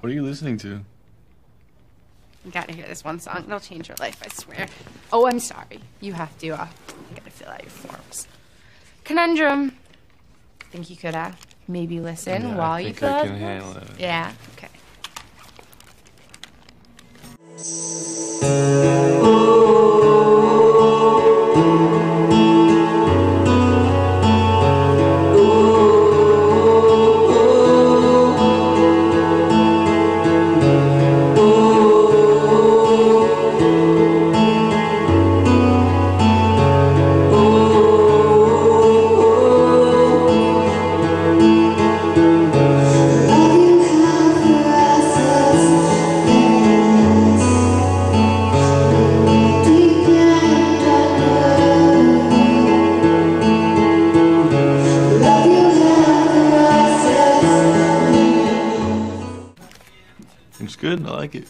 What are you listening to? You gotta hear this one song. It'll change your life, I swear. Oh, I'm sorry. You have to, uh, you gotta fill out your forms. Conundrum. Think you could, uh, maybe listen Yeah, while I you think Yeah, I It's good. I like it.